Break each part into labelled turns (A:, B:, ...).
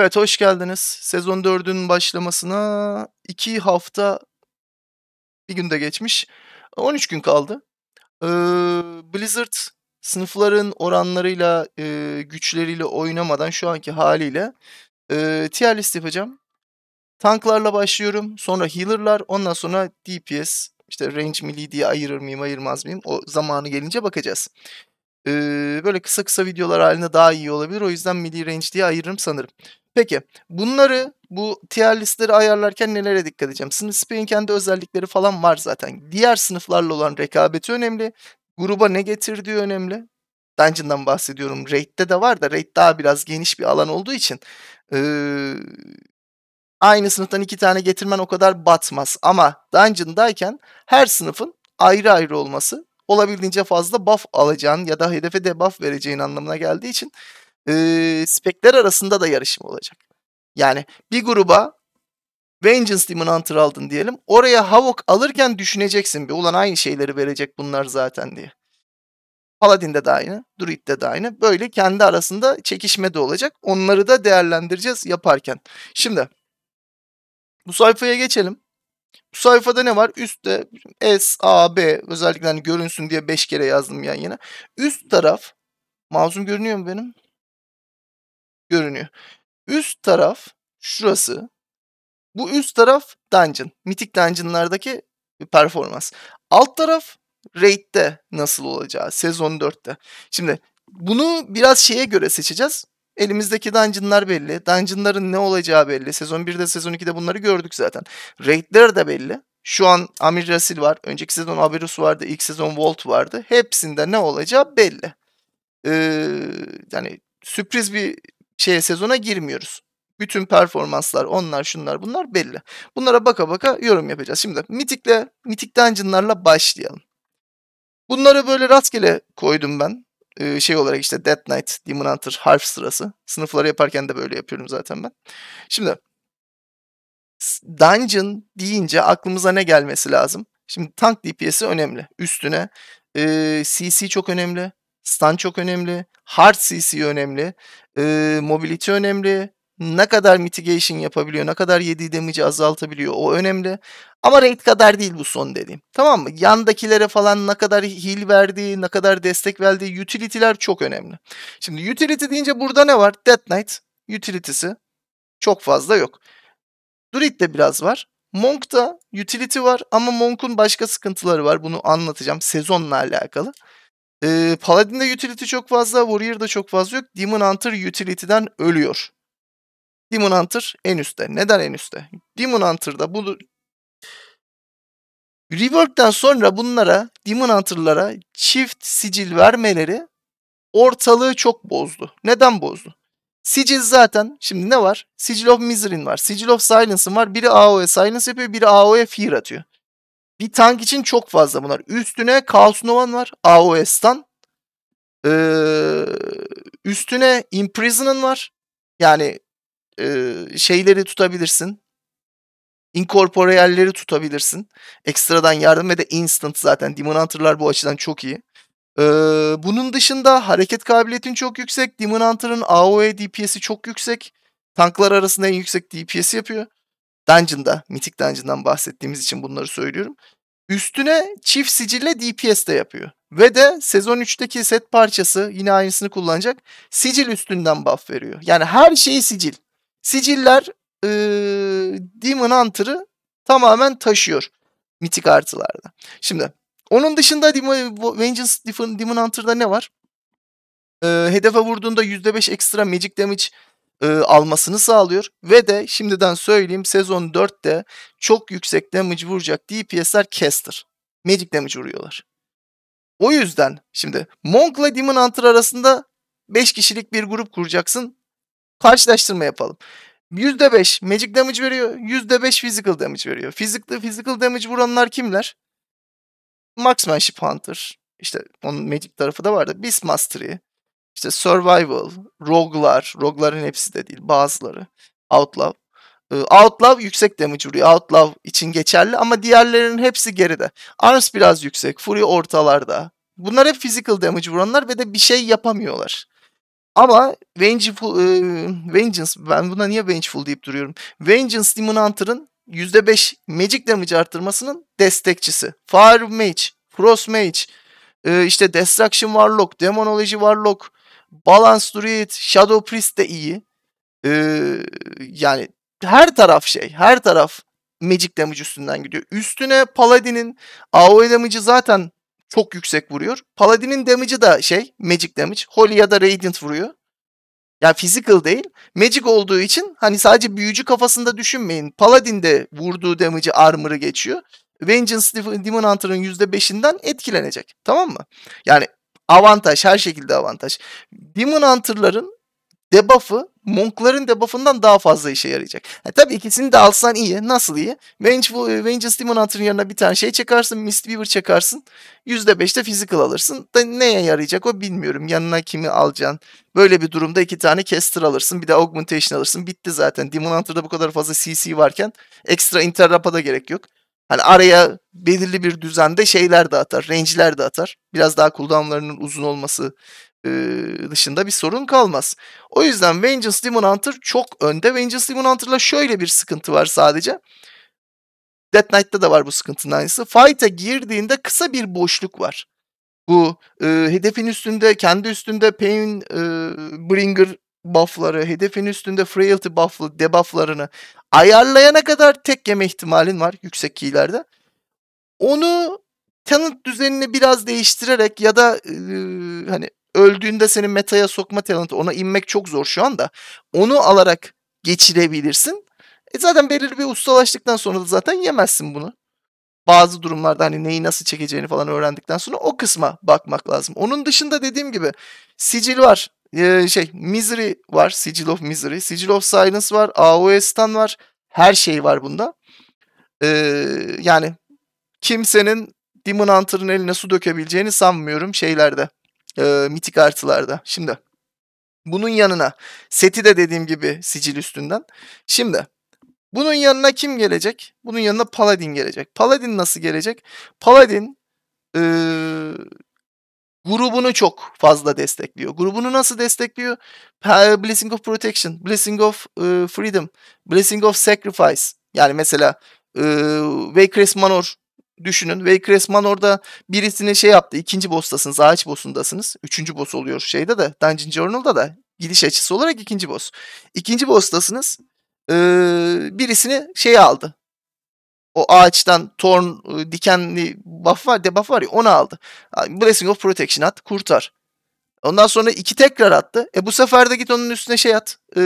A: Evet, hoş geldiniz. Sezon 4'ün başlamasına 2 hafta 1 gün de geçmiş. 13 gün kaldı. Eee, Blizzard sınıfların oranlarıyla, eee, güçleriyle oynamadan şu anki hâliyle, eee, tier list yapacağım. Tanklarla başlıyorum, sonra healer'lar, ondan sonra DPS, işte range melee diye ayırır mıyım, ayırmaz mıyım? O zamanı gelince bakacağız. Eee, böyle kısa kısa videolar hâlinde daha iyi olabilir. O yüzden melee range diye ayırırım sanırım. Peki, bunları, bu tier list'leri ayarlarken nelere dikkat edeceğim? Sınıf spec'in kendi özellikleri falan var zaten. Diğer sınıflarla olan rekabeti önemli. Gruba ne getirdiği önemli. Dungeon'dan bahsediyorum. Raid'de de var da Raid daha biraz geniş bir alan olduğu için, eee, aynı sınıftan 2 tane getirmen o kadar batmaz ama Dungeon'dayken her sınıfın ayrı ayrı olması, olabildiğince fazla buff alacağın ya da hedefe debuff vereceğin anlamına geldiği için, eee, spec'ler arasında da yarışma olacak. Yani bir gruba Vengeance Demon Hunter aldın diyelim, oraya Havok alırken düşüneceksin bir, ulan aynı şeyleri verecek bunlar zaten diye. Paladin'de de aynı, Druid'de de aynı. Böyle kendi arasında çekişme de olacak. Onları da değerlendireceğiz yaparken. Şimdi bu sayfaya geçelim. Bu sayfada ne var? Üstte S, A, B özellikle hani görünsün diye 5 kere yazdım yan yana. Üst taraf, mouse'um görünüyor mu benim? Görünüyor. Üst taraf şurası. Bu üst taraf Dungeon. Mythic Dungeon'lardaki performans. Alt taraf Raid'de nasıl olacağı, sezon 4'te. Şimdi bunu biraz şeye göre seçeceğiz. Elimizdeki dungeon'lar belli. Dungeon'ların ne olacağı belli. Sezon 1'de, sezon 2'de bunları gördük zaten. Raid'ler de belli. Şu an Amir Rasil var. Önceki sezon Aberus vardı. ilk sezon Volt vardı. Hepsinde ne olacağı belli. Ee, yani sürpriz bir şeye sezona girmiyoruz. Bütün performanslar, onlar, şunlar, bunlar belli. Bunlara baka baka yorum yapacağız. Şimdi Mythic'le, Mythic Dungeon'larla başlayalım. Bunları böyle rastgele koydum ben. Ee, şey olarak işte Death Knight, Demon Hunter, harf sırası. Sınıfları yaparken de böyle yapıyorum zaten ben. Şimdi Dungeon deyince aklımıza ne gelmesi lazım? Şimdi tank DPS'i önemli. Üstüne e, CC çok önemli. Stun çok önemli. Hard CC önemli. E, mobility önemli. Ne kadar mitigation yapabiliyor, ne kadar yediği damage'i azaltabiliyor o önemli. Ama raid kadar değil bu son dediğim. Tamam mı? Yandakilere falan ne kadar heal verdiği, ne kadar destek verdiği utility'ler çok önemli. Şimdi utility deyince burada ne var? Death Knight utility'si çok fazla yok. Druid'de biraz var. Monk'ta utility var ama Monk'un başka sıkıntıları var. Bunu anlatacağım sezonla alakalı. Ee, Paladin'de utility çok fazla, Warrior'da çok fazla yok. Demon Hunter utility'den ölüyor. Demon Hunter en üstte. Neden en üstte? Demon Hunter'da bu Rework'ten sonra bunlara, Demon Hunter'lara çift sicil vermeleri ortalığı çok bozdu. Neden bozdu? Sicil zaten, şimdi ne var? Sigil of Misery'in var. Sigil of Silence'ın var. Biri AOE Silence yapıyor, biri AOE Fear atıyor. Bir tank için çok fazla bunlar. Üstüne Chaos Nova'nın var. AOE Stun. Ee, üstüne Imprison'ın var. Yani e, şeyleri tutabilirsin. Incorporeal'leri tutabilirsin. Ekstradan yardım ve de instant zaten. Demon Hunter'lar bu açıdan çok iyi. Ee, bunun dışında hareket kabiliyetin çok yüksek. Demon Hunter'ın AOE DPS'i çok yüksek. Tanklar arasında en yüksek DPS yapıyor. Dungeon'da, Mythic Dungeon'dan bahsettiğimiz için bunları söylüyorum. Üstüne çift sicille DPS de yapıyor. Ve de sezon 3'teki set parçası yine aynısını kullanacak. Sicil üstünden buff veriyor. Yani her şeyi sicil. Siciller ee, Demon Hunter'ı tamamen taşıyor. Mitik artılarda. Şimdi onun dışında Vengeance Demon Hunter'da ne var? Ee, hedefe vurduğunda %5 ekstra magic damage e, almasını sağlıyor. Ve de şimdiden söyleyeyim sezon 4'te çok yüksek damage vuracak DPS'ler caster. Magic damage vuruyorlar. O yüzden şimdi Monk'la Demon Hunter arasında 5 kişilik bir grup kuracaksın. Karşılaştırma yapalım. %5 magic damage veriyor. %5 physical damage veriyor. Physical, physical damage vuranlar kimler? Marksmanship Hunter. İşte onun magic tarafı da vardı. Beast Mastery. İşte Survival. Rogue'lar. Rogue'ların hepsi de değil. Bazıları. Outlaw. Outlaw yüksek damage vuruyor. Outlaw için geçerli ama diğerlerinin hepsi geride. Arms biraz yüksek. Fury ortalarda. Bunlar hep physical damage vuranlar ve de bir şey yapamıyorlar. Ama Vengeful, e, Vengeance, ben buna niye Vengeful deyip duruyorum? Vengeance Demon Hunter'ın %5 Magic Damage arttırmasının destekçisi. Fire Mage, Frost Mage, e, işte Destruction Warlock, Demonology Warlock, Balance Druid, Shadow Priest de iyi. E, yani her taraf şey, her taraf Magic Damage üstünden gidiyor. Üstüne Paladin'in AoE damage'ı zaten çok yüksek vuruyor. Paladin'in damage'ı da şey Magic Damage. Holy ya da Radiant vuruyor. Yani physical değil. Magic olduğu için hani sadece büyücü kafasında düşünmeyin. Paladin de vurduğu damage'ı armor'ı geçiyor. Vengeance Demon Hunter'ın %5'inden etkilenecek. Tamam mı? Yani avantaj her şekilde avantaj. Demon Hunter'ların debuff'ı Monk'ların debuff'ından daha fazla işe yarayacak. Yani tabii ikisini de alsan iyi. Nasıl iyi? Vengeful, Vengeance Demon Hunter'ın yanına bir tane şey çakarsın. Mist Weaver çakarsın. %5'te physical alırsın. Da neye yarayacak o bilmiyorum. Yanına kimi alacaksın. Böyle bir durumda iki tane caster alırsın. Bir de augmentation alırsın. Bitti zaten. Demon Hunter'da bu kadar fazla CC varken ekstra interrupt'a da gerek yok. Hani araya belirli bir düzende şeyler de atar. Range'ler de atar. Biraz daha cooldown'larının uzun olması dışında bir sorun kalmaz. O yüzden Vengeance Demon Hunter çok önde. Vengeance Demon Hunter'la şöyle bir sıkıntı var sadece. Death Knight'ta da var bu sıkıntının aynısı. Fight'a girdiğinde kısa bir boşluk var. Bu e, hedefin üstünde, kendi üstünde Pain e, Bringer buff'ları, hedefin üstünde Frailty buff'lı debuff'larını ayarlayana kadar tek yeme ihtimalin var yüksek keylerde. Onu talent düzenini biraz değiştirerek ya da e, hani öldüğünde seni metaya sokma talenti ona inmek çok zor şu anda. Onu alarak geçirebilirsin. E zaten belirli bir ustalaştıktan sonra da zaten yemezsin bunu. Bazı durumlarda hani neyi nasıl çekeceğini falan öğrendikten sonra o kısma bakmak lazım. Onun dışında dediğim gibi sicil var. Ee, şey Misery var. Sigil of Misery. Sigil of Silence var. AOS'tan var. Her şey var bunda. Ee, yani kimsenin Demon Hunter'ın eline su dökebileceğini sanmıyorum şeylerde e, mitik artılarda. Şimdi bunun yanına seti de dediğim gibi sicil üstünden. Şimdi bunun yanına kim gelecek? Bunun yanına Paladin gelecek. Paladin nasıl gelecek? Paladin e, grubunu çok fazla destekliyor. Grubunu nasıl destekliyor? Blessing of Protection, Blessing of e, Freedom, Blessing of Sacrifice. Yani mesela e, Manor düşünün. Waycrest Manor'da birisini şey yaptı. İkinci boss'tasınız. Ağaç boss'undasınız. Üçüncü boss oluyor şeyde de. Dungeon Journal'da da. Gidiş açısı olarak ikinci boss. İkinci boss'tasınız. Ee, birisini şey aldı. O ağaçtan torn dikenli buff var, debuff var ya onu aldı. Blessing of Protection at, kurtar. Ondan sonra iki tekrar attı. E bu sefer de git onun üstüne şey at. E,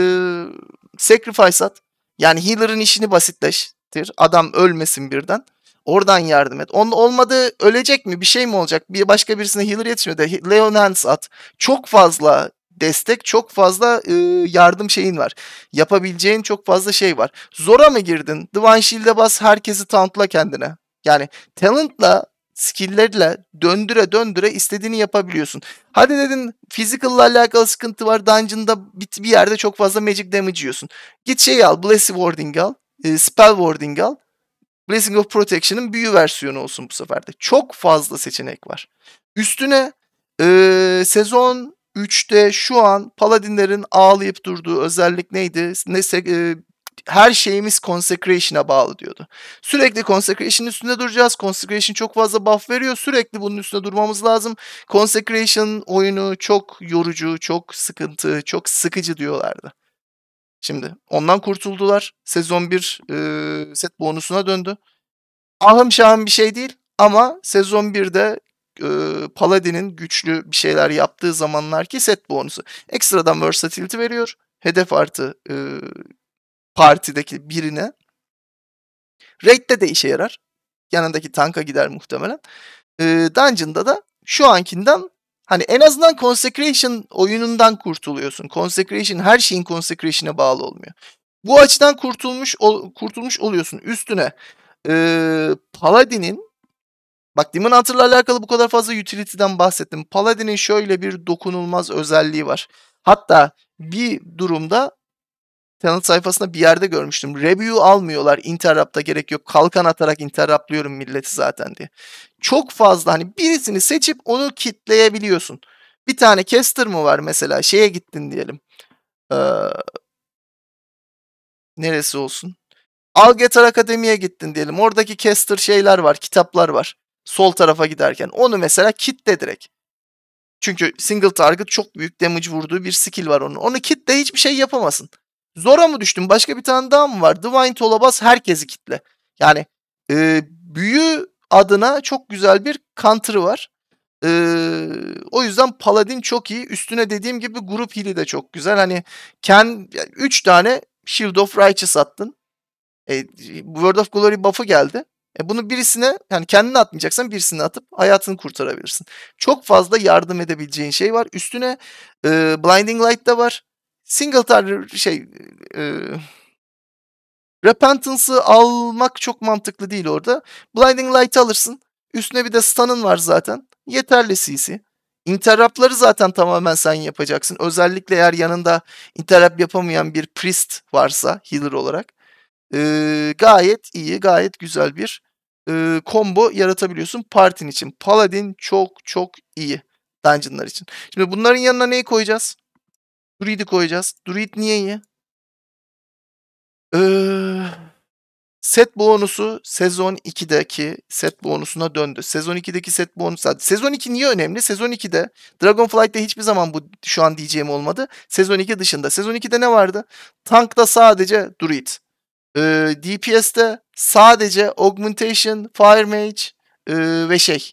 A: sacrifice at. Yani healer'ın işini basitleştir. Adam ölmesin birden. Oradan yardım et. Onun olmadı ölecek mi? Bir şey mi olacak? Bir başka birisine healer yetişmiyor da Leon Hans at. Çok fazla destek, çok fazla e, yardım şeyin var. Yapabileceğin çok fazla şey var. Zora mı girdin? Divine Shield'e bas herkesi tauntla kendine. Yani talentla skill'lerle döndüre döndüre istediğini yapabiliyorsun. Hadi dedin physical'la alakalı sıkıntı var. Dungeon'da bir, bir yerde çok fazla magic damage yiyorsun. Git şey al. Blessing Warding al. E, spell Warding al. Blessing of Protection'ın büyü versiyonu olsun bu sefer de. Çok fazla seçenek var. Üstüne e, sezon 3'te şu an Paladinlerin ağlayıp durduğu özellik neydi? Neyse e, her şeyimiz Consecration'a bağlı diyordu. Sürekli Consecration üstünde duracağız. Consecration çok fazla buff veriyor. Sürekli bunun üstünde durmamız lazım. Consecration oyunu çok yorucu, çok sıkıntı, çok sıkıcı diyorlardı. Şimdi ondan kurtuldular. Sezon 1 e, set bonusuna döndü. Ahım şahım bir şey değil ama sezon 1'de e, Paladin'in güçlü bir şeyler yaptığı zamanlar ki set bonusu. Ekstradan versatility veriyor. Hedef artı e, partideki birine. Raid'de de işe yarar. Yanındaki tanka gider muhtemelen. E, Dungeon'da da şu ankinden Hani en azından Consecration oyunundan kurtuluyorsun. Consecration her şeyin Consecration'a bağlı olmuyor. Bu açıdan kurtulmuş ol, kurtulmuş oluyorsun. Üstüne ee, Paladin'in Bak Demon Hunter'la alakalı bu kadar fazla utility'den bahsettim. Paladin'in şöyle bir dokunulmaz özelliği var. Hatta bir durumda talent sayfasında bir yerde görmüştüm. Review almıyorlar. Interrupt'a gerek yok. Kalkan atarak interruptlıyorum milleti zaten diye. Çok fazla hani birisini seçip onu kitleyebiliyorsun. Bir tane caster mı var mesela? Şeye gittin diyelim. Ee, neresi olsun? Algetar Akademi'ye gittin diyelim. Oradaki caster şeyler var, kitaplar var. Sol tarafa giderken. Onu mesela kitle direkt. Çünkü single target çok büyük damage vurduğu bir skill var onun. Onu kitle hiçbir şey yapamasın. Zora mı düştün? Başka bir tane daha mı var? Divine Tolabas herkesi kitle. Yani e, büyü adına çok güzel bir counter'ı var. E, o yüzden Paladin çok iyi. Üstüne dediğim gibi grup heal'i de çok güzel. Hani Ken 3 tane Shield of Righteous attın. E, World of Glory buff'ı geldi. E bunu birisine yani kendini atmayacaksan birisine atıp hayatını kurtarabilirsin. Çok fazla yardım edebileceğin şey var. Üstüne e, Blinding Light da var. Single target şey e, Repentance'ı almak çok mantıklı değil orada. Blinding Light alırsın. Üstüne bir de stun'ın var zaten. Yeterli CC. Interrupt'ları zaten tamamen sen yapacaksın. Özellikle eğer yanında interrupt yapamayan bir priest varsa healer olarak. Ee, gayet iyi, gayet güzel bir e, combo yaratabiliyorsun partin için. Paladin çok çok iyi dungeonlar için. Şimdi bunların yanına neyi koyacağız? Druid'i koyacağız. Druid niye iyi? Ee, set bonusu sezon 2'deki set bonusuna döndü. Sezon 2'deki set bonusu. Sezon 2 niye önemli? Sezon 2'de Dragonflight'te hiçbir zaman bu şu an diyeceğim olmadı. Sezon 2 dışında. Sezon 2'de ne vardı? Tankta sadece Druid. Ee, DPS'te sadece Augmentation, Fire Mage e, ve şey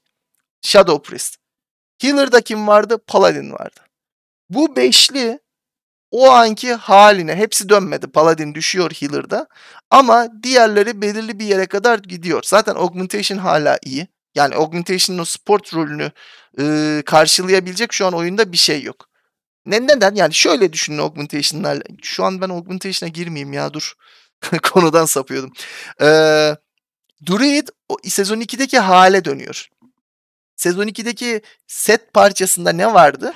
A: Shadow Priest. Healer'da kim vardı? Paladin vardı. Bu beşli o anki haline hepsi dönmedi. Paladin düşüyor healer'da. Ama diğerleri belirli bir yere kadar gidiyor. Zaten augmentation hala iyi. Yani augmentation'ın o sport rolünü e, karşılayabilecek şu an oyunda bir şey yok. Ne, neden? Yani şöyle düşünün augmentation'larla. Şu an ben augmentation'a girmeyeyim ya dur. Konudan sapıyordum. Ee, Druid o, sezon 2'deki hale dönüyor. Sezon 2'deki set parçasında ne vardı?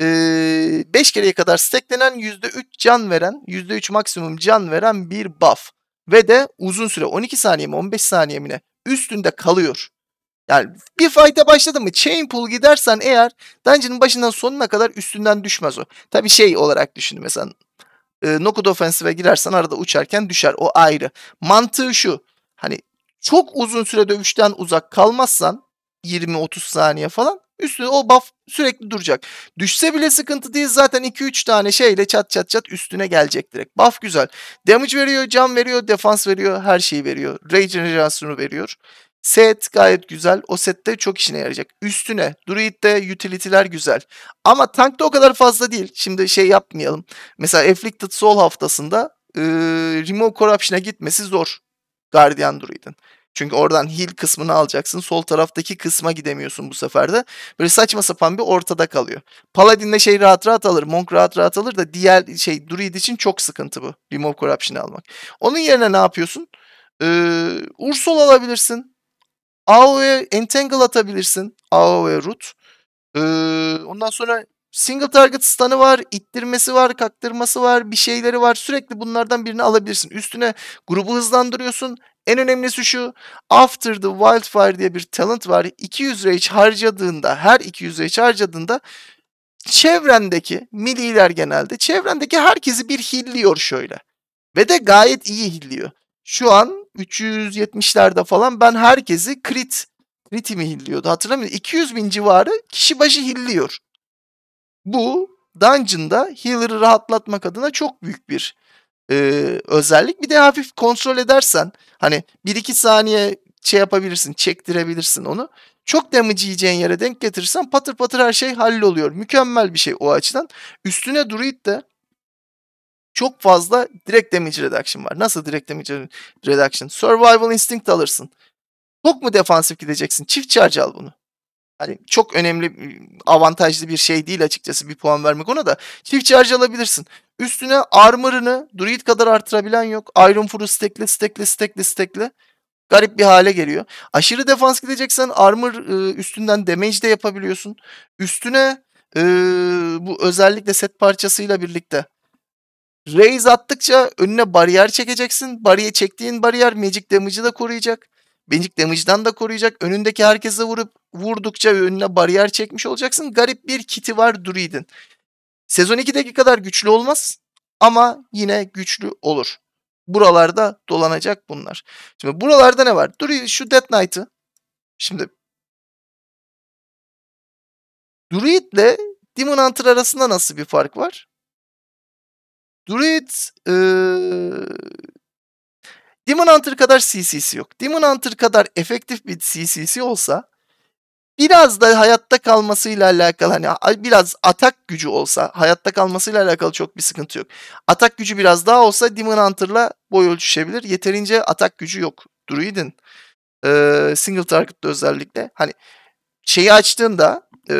A: 5 kereye kadar stacklenen %3 can veren, %3 maksimum can veren bir buff. Ve de uzun süre 12 saniye mi 15 saniye mi ne üstünde kalıyor. Yani bir fight'a başladın mı chain pull gidersen eğer dungeon'ın başından sonuna kadar üstünden düşmez o. Tabi şey olarak düşün mesela e, Knockout Offensive'e girersen arada uçarken düşer o ayrı. Mantığı şu hani çok uzun süre dövüşten uzak kalmazsan 20-30 saniye falan Üstüne o buff sürekli duracak. Düşse bile sıkıntı değil zaten 2-3 tane şeyle çat çat çat üstüne gelecek direkt. Buff güzel. Damage veriyor, can veriyor, defans veriyor, her şeyi veriyor. Regeneration'u veriyor. Set gayet güzel. O sette çok işine yarayacak. Üstüne Druid'de utility'ler güzel. Ama tankta o kadar fazla değil. Şimdi şey yapmayalım. Mesela Afflicted Soul haftasında e, Remove Corruption'a gitmesi zor. Guardian Druid'in. Çünkü oradan heal kısmını alacaksın. Sol taraftaki kısma gidemiyorsun bu sefer de. Böyle saçma sapan bir ortada kalıyor. Paladin'de şey rahat rahat alır. Monk rahat rahat alır da diğer şey Druid için çok sıkıntı bu. Remove Corruption'ı almak. Onun yerine ne yapıyorsun? Ee, Ursol alabilirsin. AoE Entangle atabilirsin. AoE Root. Ee, ondan sonra single target stun'ı var, ittirmesi var, kaktırması var, bir şeyleri var. Sürekli bunlardan birini alabilirsin. Üstüne grubu hızlandırıyorsun. En önemlisi şu. After the Wildfire diye bir talent var. 200 rage harcadığında, her 200 rage harcadığında çevrendeki, milliler genelde, çevrendeki herkesi bir hilliyor şöyle. Ve de gayet iyi hilliyor. Şu an 370'lerde falan ben herkesi crit, critimi hilliyordu hatırlamıyorum. 200 bin civarı kişi başı hilliyor. Bu Dungeon'da healer'ı rahatlatmak adına çok büyük bir e, özellik. Bir de hafif kontrol edersen hani 1-2 saniye şey yapabilirsin, çektirebilirsin onu. Çok damage yiyeceğin yere denk getirirsen patır patır her şey halloluyor. Mükemmel bir şey o açıdan. Üstüne Druid de çok fazla direkt damage reduction var. Nasıl direkt damage reduction? Survival instinct alırsın. Çok mu defansif gideceksin? Çift charge al bunu hani çok önemli avantajlı bir şey değil açıkçası bir puan vermek ona da. Çift charge alabilirsin. Üstüne armor'ını druid kadar artırabilen yok. Iron Furu stekle stekle stekle stekle. Garip bir hale geliyor. Aşırı defans gideceksen armor üstünden damage de yapabiliyorsun. Üstüne e, bu özellikle set parçasıyla birlikte Raise attıkça önüne bariyer çekeceksin. Bariyer çektiğin bariyer magic damage'ı da koruyacak. Magic Damage'dan da koruyacak. Önündeki herkese vurup vurdukça önüne bariyer çekmiş olacaksın. Garip bir kiti var Druid'in. Sezon 2'deki kadar güçlü olmaz ama yine güçlü olur. Buralarda dolanacak bunlar. Şimdi buralarda ne var? Druid şu Death Knight'ı. Şimdi Druid ile Demon Hunter arasında nasıl bir fark var? Druid ee, Demon Hunter kadar CC'si yok. Demon Hunter kadar efektif bir CC'si olsa biraz da hayatta kalmasıyla alakalı hani biraz atak gücü olsa hayatta kalmasıyla alakalı çok bir sıkıntı yok. Atak gücü biraz daha olsa Demon Hunter'la boy ölçüşebilir. Yeterince atak gücü yok Druid'in. Ee, single target'ta özellikle. Hani şeyi açtığında e,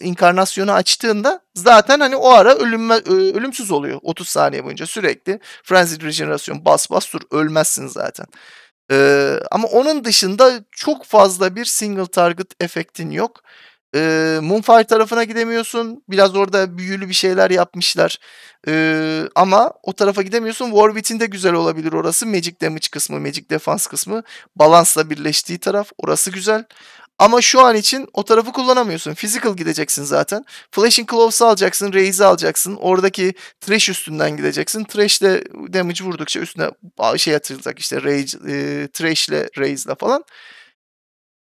A: inkarnasyonu açtığında zaten hani o ara ölüm, ölümsüz oluyor 30 saniye boyunca sürekli frenzied regeneration bas bas dur ölmezsin zaten. Ee, ama onun dışında çok fazla bir single target efektin yok. Ee, Moonfire tarafına gidemiyorsun. Biraz orada büyülü bir şeyler yapmışlar. Ee, ama o tarafa gidemiyorsun. Warbit'in de güzel olabilir orası. Magic Damage kısmı, Magic Defense kısmı. Balansla birleştiği taraf. Orası güzel. Ama şu an için o tarafı kullanamıyorsun. Physical gideceksin zaten. Flashing Cloves'u alacaksın, Raze'i alacaksın. Oradaki Trash üstünden gideceksin. Trash ile damage vurdukça üstüne şey atılacak işte Rage, e, Trash ile falan.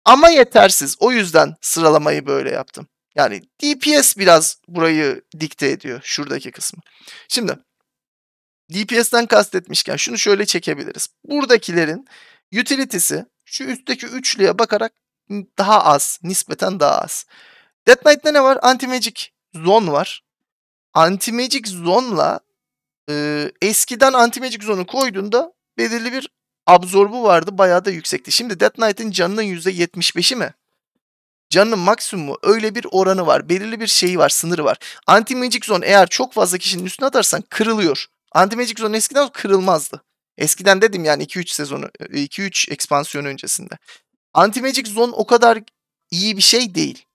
A: Ama yetersiz. O yüzden sıralamayı böyle yaptım. Yani DPS biraz burayı dikte ediyor. Şuradaki kısmı. Şimdi DPS'ten kastetmişken şunu şöyle çekebiliriz. Buradakilerin utility'si şu üstteki üçlüye bakarak daha az. Nispeten daha az. Death Knight'ta ne var? Anti-Magic Zone var. Anti-Magic Zone'la e, eskiden Anti-Magic Zone'u koyduğunda belirli bir absorbu vardı. Bayağı da yüksekti. Şimdi Death Knight'in canının %75'i mi? Canının maksimumu öyle bir oranı var. Belirli bir şeyi var, sınırı var. Anti-Magic Zone eğer çok fazla kişinin üstüne atarsan kırılıyor. Anti-Magic Zone eskiden kırılmazdı. Eskiden dedim yani 2-3 sezonu, 2-3 ekspansiyon öncesinde. Anti-Magic Zone o kadar iyi bir şey değil.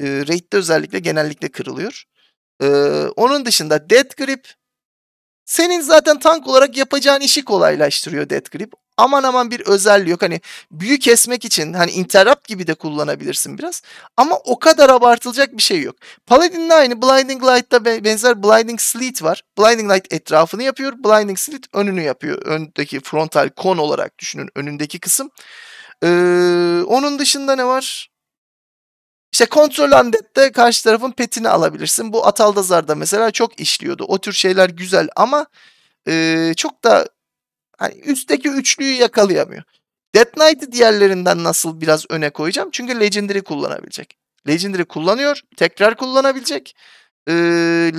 A: E, Raid'de özellikle genellikle kırılıyor. E, onun dışında Death Grip senin zaten tank olarak yapacağın işi kolaylaştırıyor Death Grip. Aman aman bir özelliği yok. Hani büyü kesmek için hani interrupt gibi de kullanabilirsin biraz. Ama o kadar abartılacak bir şey yok. Paladin'de aynı Blinding Light'ta benzer Blinding Sleet var. Blinding Light etrafını yapıyor. Blinding Sleet önünü yapıyor. Öndeki frontal kon olarak düşünün önündeki kısım. Ee, onun dışında ne var? İşte kontrol Undead'de karşı tarafın petini alabilirsin. Bu Ataldazar'da mesela çok işliyordu. O tür şeyler güzel ama e, çok da hani üstteki üçlüyü yakalayamıyor. Death Knight'ı diğerlerinden nasıl biraz öne koyacağım? Çünkü Legendary kullanabilecek. Legendary kullanıyor, tekrar kullanabilecek. Ee,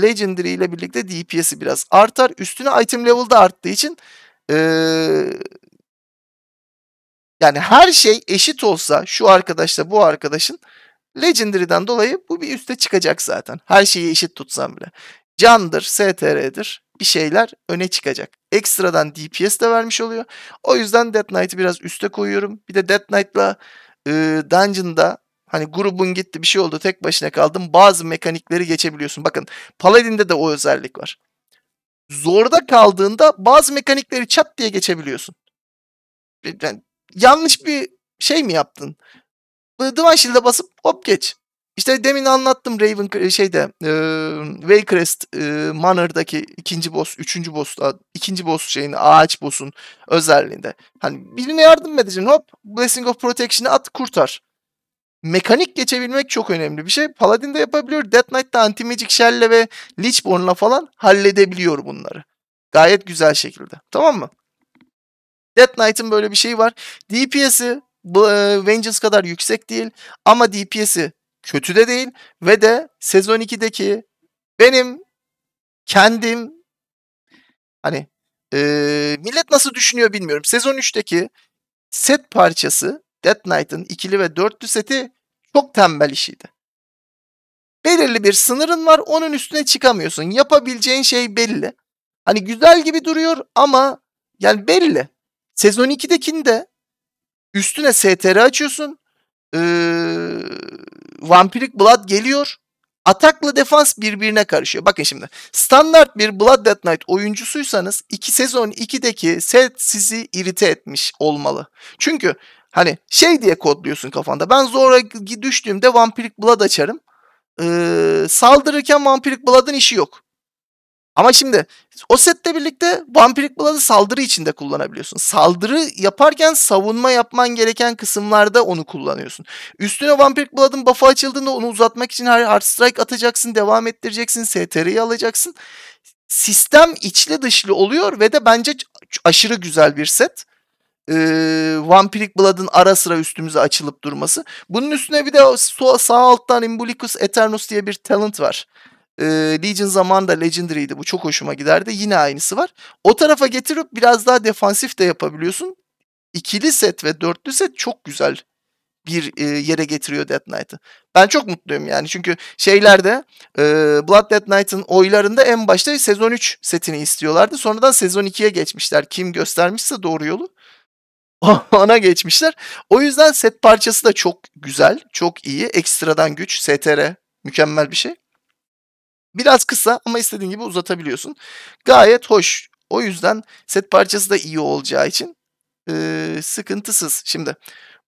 A: Legendary ile birlikte DPS'i biraz artar. Üstüne item level'da arttığı için ee, yani her şey eşit olsa şu arkadaşla bu arkadaşın Legendary'den dolayı bu bir üste çıkacak zaten. Her şeyi eşit tutsam bile. Candır, STR'dir bir şeyler öne çıkacak. Ekstradan DPS de vermiş oluyor. O yüzden Death Knight'ı biraz üste koyuyorum. Bir de Death Knight'la e, Dungeon'da hani grubun gitti bir şey oldu tek başına kaldım. Bazı mekanikleri geçebiliyorsun. Bakın Paladin'de de o özellik var. Zorda kaldığında bazı mekanikleri çat diye geçebiliyorsun. Yani yanlış bir şey mi yaptın? Divine Shield'e basıp hop geç. İşte demin anlattım Raven şeyde e, Waycrest e, Manor'daki ikinci boss, üçüncü boss, ikinci boss şeyini ağaç boss'un özelliğinde. Hani birine yardım edeceksin hop Blessing of Protection'ı at kurtar. Mekanik geçebilmek çok önemli bir şey. Paladin de yapabiliyor. Death Knight'da Anti-Magic Shell'le ve Lichborne'la falan halledebiliyor bunları. Gayet güzel şekilde. Tamam mı? Death Knight'ın böyle bir şeyi var. DPS'i Vengeance kadar yüksek değil ama DPS'i kötü de değil ve de sezon 2'deki benim kendim hani e, millet nasıl düşünüyor bilmiyorum. Sezon 3'teki set parçası Death Knight'ın ikili ve dörtlü seti çok tembel işiydi. Belirli bir sınırın var onun üstüne çıkamıyorsun. Yapabileceğin şey belli. Hani güzel gibi duruyor ama yani belli. Sezon 2'dekinde üstüne STR açıyorsun. Ee, Vampiric Blood geliyor. atakla defans birbirine karışıyor. Bakın şimdi standart bir Blood Death Knight oyuncusuysanız 2 sezon 2'deki set sizi irite etmiş olmalı. Çünkü hani şey diye kodluyorsun kafanda. Ben zora düştüğümde Vampiric Blood açarım. Ee, saldırırken Vampiric Blood'ın işi yok. Ama şimdi o sette birlikte Vampiric Blood'ı saldırı içinde kullanabiliyorsun. Saldırı yaparken savunma yapman gereken kısımlarda onu kullanıyorsun. Üstüne Vampiric Blood'ın buff'ı açıldığında onu uzatmak için her Hard Strike atacaksın, devam ettireceksin, STR'yi alacaksın. Sistem içli dışlı oluyor ve de bence aşırı güzel bir set. Ee, Vampiric Blood'ın ara sıra üstümüze açılıp durması. Bunun üstüne bir de sağ alttan Imbulicus Eternus diye bir talent var. Ee, Legion zamanında Legendary'di. Bu çok hoşuma giderdi. Yine aynısı var. O tarafa getirip biraz daha defansif de yapabiliyorsun. İkili set ve dörtlü set çok güzel bir e, yere getiriyor Death Knight'ı. Ben çok mutluyum yani çünkü şeylerde e, Blood Death Knight'ın oylarında en başta sezon 3 setini istiyorlardı. Sonradan sezon 2'ye geçmişler. Kim göstermişse doğru yolu. Ona geçmişler. O yüzden set parçası da çok güzel, çok iyi. Ekstradan güç, STR mükemmel bir şey. Biraz kısa ama istediğin gibi uzatabiliyorsun. Gayet hoş. O yüzden set parçası da iyi olacağı için e, sıkıntısız. Şimdi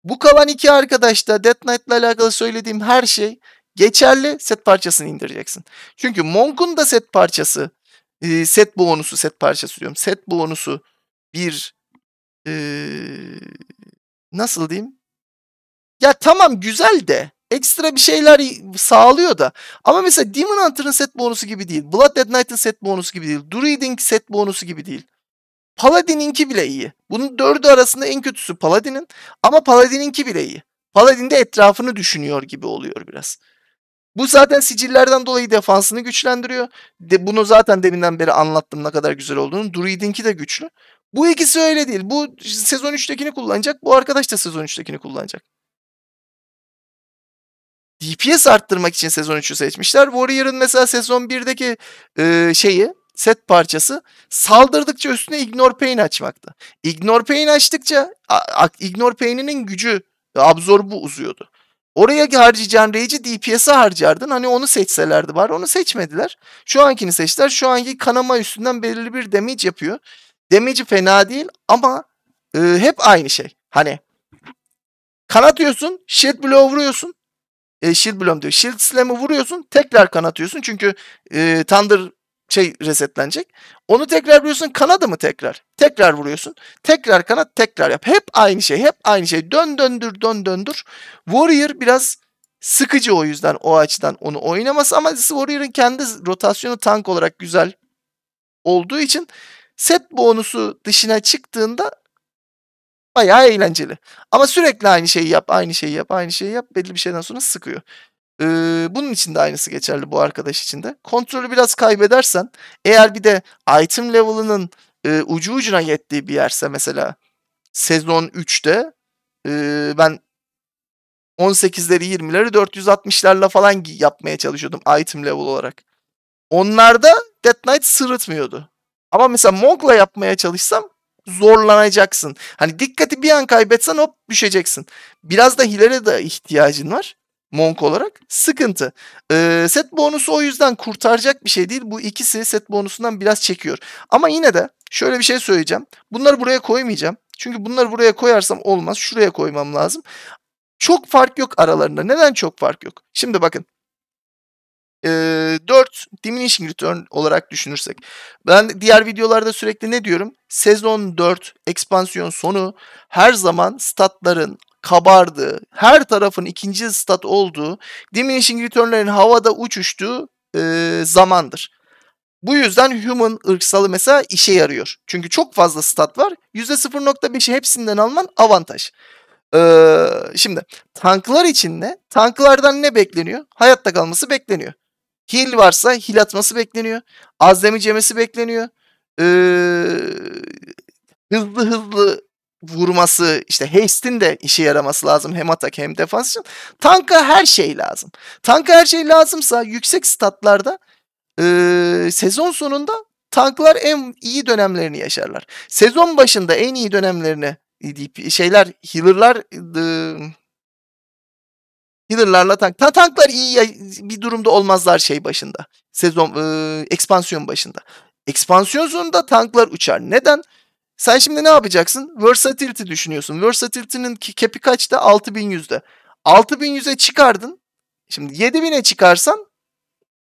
A: bu kalan iki arkadaşta Death Knight ile alakalı söylediğim her şey geçerli. Set parçasını indireceksin. Çünkü Monk'un da set parçası, e, set bonusu, set parçası diyorum. Set bonusu bir e, nasıl diyeyim? Ya tamam güzel de ekstra bir şeyler sağlıyor da. Ama mesela Demon Hunter'ın set bonusu gibi değil. Blood Dead Knight'ın set bonusu gibi değil. Druid'in set bonusu gibi değil. Paladin'inki bile iyi. Bunun dördü arasında en kötüsü Paladin'in. Ama Paladin'inki bile iyi. Paladin de etrafını düşünüyor gibi oluyor biraz. Bu zaten sicillerden dolayı defansını güçlendiriyor. De, bunu zaten deminden beri anlattım ne kadar güzel olduğunu. Druid'inki de güçlü. Bu ikisi öyle değil. Bu sezon 3'tekini kullanacak. Bu arkadaş da sezon 3'tekini kullanacak. DPS arttırmak için sezon 3'ü seçmişler. Warrior'ın mesela sezon 1'deki e, şeyi set parçası saldırdıkça üstüne Ignore Pain açmaktı. Ignore Pain açtıkça Ignore Pain'inin gücü absorbu uzuyordu. Oraya harcayacağın rage'i DPS'e harcardın. Hani onu seçselerdi var. Onu seçmediler. Şu ankini seçtiler. Şu anki kanama üstünden belirli bir damage yapıyor. Damage'i fena değil ama e, hep aynı şey. Hani kanatıyorsun, shield blow vuruyorsun e, shield bloom diyor. Shield slam'ı vuruyorsun tekrar kanatıyorsun çünkü e, Thunder şey resetlenecek. Onu tekrar vuruyorsun kanadı mı tekrar? Tekrar vuruyorsun. Tekrar kanat tekrar yap. Hep aynı şey. Hep aynı şey. Dön döndür dön döndür. Warrior biraz sıkıcı o yüzden o açıdan onu oynaması ama Warrior'ın kendi rotasyonu tank olarak güzel olduğu için set bonusu dışına çıktığında Bayağı eğlenceli. Ama sürekli aynı şeyi yap, aynı şeyi yap, aynı şeyi yap. Belli bir şeyden sonra sıkıyor. Ee, bunun için de aynısı geçerli bu arkadaş için de. Kontrolü biraz kaybedersen eğer bir de item level'ının e, ucu ucuna yettiği bir yerse mesela sezon 3'te e, ben 18'leri 20'leri 460'larla falan yapmaya çalışıyordum item level olarak. Onlarda Death Knight sırıtmıyordu. Ama mesela Monk'la yapmaya çalışsam zorlanacaksın. Hani dikkati bir an kaybetsen hop düşeceksin. Biraz da hilere de ihtiyacın var. Monk olarak sıkıntı. Ee, set bonusu o yüzden kurtaracak bir şey değil. Bu ikisi set bonusundan biraz çekiyor. Ama yine de şöyle bir şey söyleyeceğim. Bunları buraya koymayacağım. Çünkü bunları buraya koyarsam olmaz. Şuraya koymam lazım. Çok fark yok aralarında. Neden çok fark yok? Şimdi bakın e, 4 diminishing return olarak düşünürsek. Ben diğer videolarda sürekli ne diyorum? Sezon 4 ekspansiyon sonu her zaman statların kabardığı, her tarafın ikinci stat olduğu, diminishing return'lerin havada uçuştuğu e, zamandır. Bu yüzden human ırksalı mesela işe yarıyor. Çünkü çok fazla stat var. %0.5'i hepsinden alman avantaj. Ee, şimdi tanklar için ne? Tanklardan ne bekleniyor? Hayatta kalması bekleniyor. Heal varsa heal atması bekleniyor. Az damage yemesi bekleniyor. Ee, hızlı hızlı vurması işte haste'in de işe yaraması lazım hem atak hem defans için. Tanka her şey lazım. Tanka her şey lazımsa yüksek statlarda e, sezon sonunda tanklar en iyi dönemlerini yaşarlar. Sezon başında en iyi dönemlerini şeyler healer'lar e, Healer'larla tank. Ta tanklar iyi bir durumda olmazlar şey başında. Sezon e, ekspansiyon başında. Ekspansiyon sonunda tanklar uçar. Neden? Sen şimdi ne yapacaksın? Versatility düşünüyorsun. Versatility'nin cap'i kaçta? 6100'de. 6100'e çıkardın. Şimdi 7000'e çıkarsan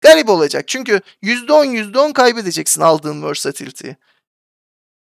A: garip olacak. Çünkü %10 %10 kaybedeceksin aldığın versatility'yi.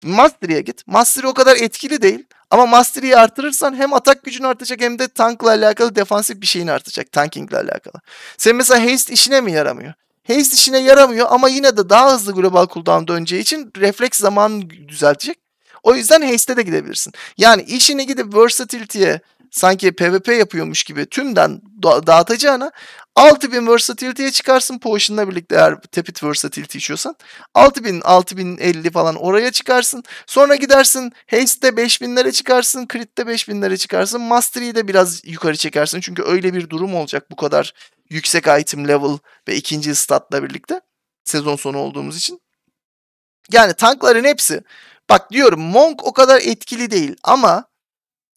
A: Mastery'e git. Mastery o kadar etkili değil. Ama Mastery'yi artırırsan hem atak gücün artacak hem de tankla alakalı defansif bir şeyin artacak. Tankingle alakalı. Senin mesela haste işine mi yaramıyor? Haste işine yaramıyor ama yine de daha hızlı global cooldown döneceği için refleks zamanını düzeltecek. O yüzden haste'e de gidebilirsin. Yani işini gidip versatility'ye sanki PvP yapıyormuş gibi tümden da- dağıtacağına 6000 versatility'ye çıkarsın potion'la birlikte eğer tepit versatility içiyorsan. 6000, 6050 falan oraya çıkarsın. Sonra gidersin haste'de 5000'lere çıkarsın, crit'te 5000'lere çıkarsın. Mastery'yi de biraz yukarı çekersin. Çünkü öyle bir durum olacak bu kadar yüksek item level ve ikinci statla birlikte. Sezon sonu olduğumuz için. Yani tankların hepsi bak diyorum Monk o kadar etkili değil ama